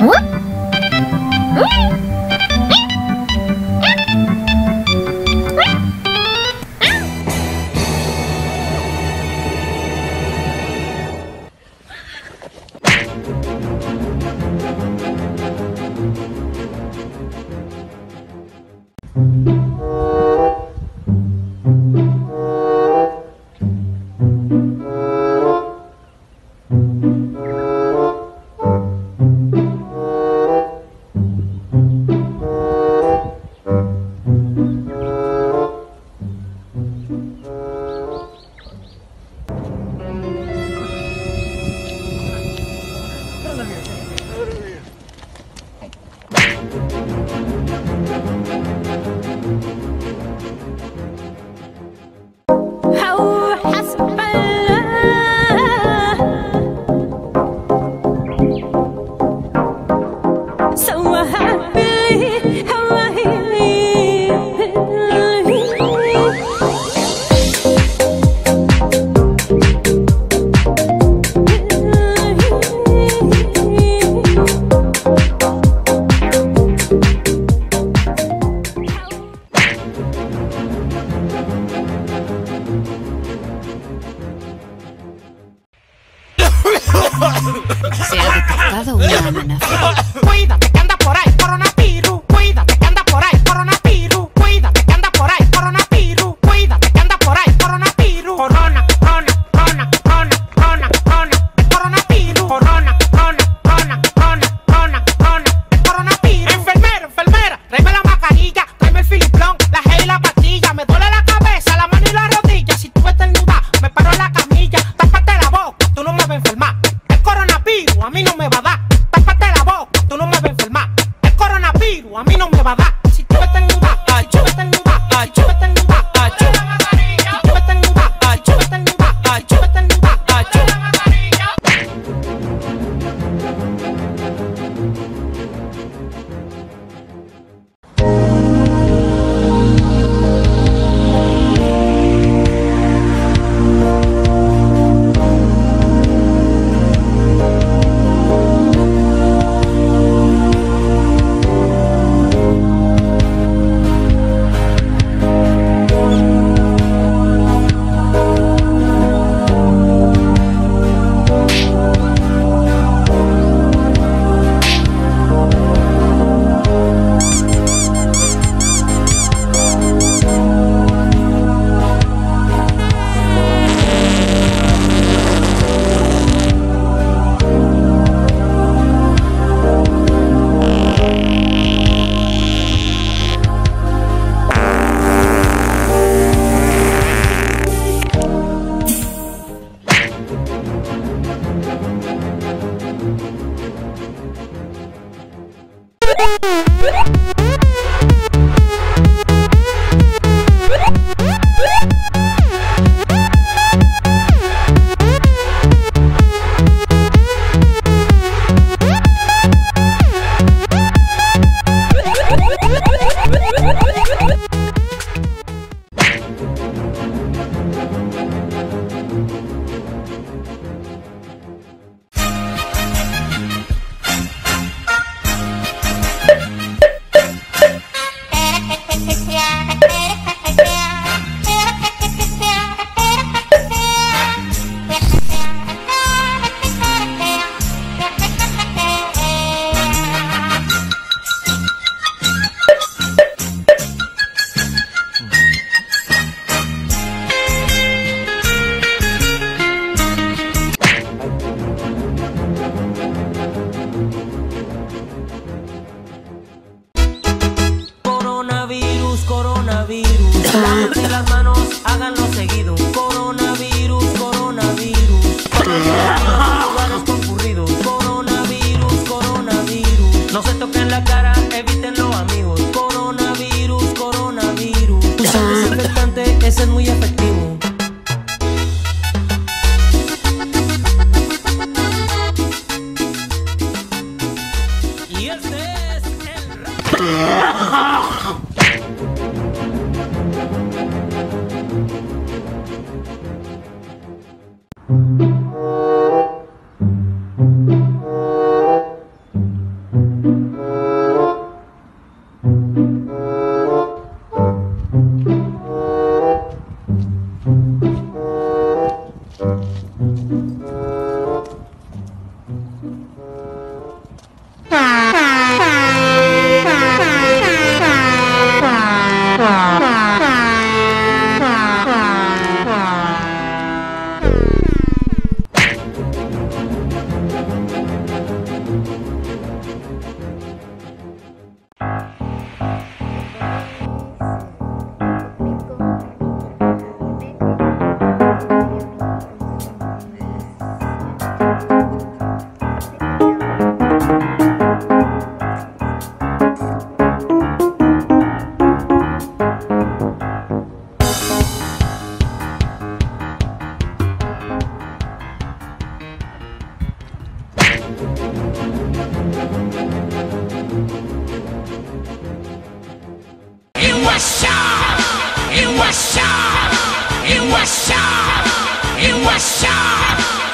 What? Se ha detectado una amenaza. Cuídate que anda por ahí, coronado. Woohoo! Coronavirus. Lávense las manos, háganlo seguido. Coronavirus, coronavirus. Lugares concurridos. Coronavirus, coronavirus. No se toquen la cara, evítenlo, amigos. Coronavirus, coronavirus. Usa desinfectante, ese es muy efectivo. Y este es el Thank you. West Side, in West Side, in West Side.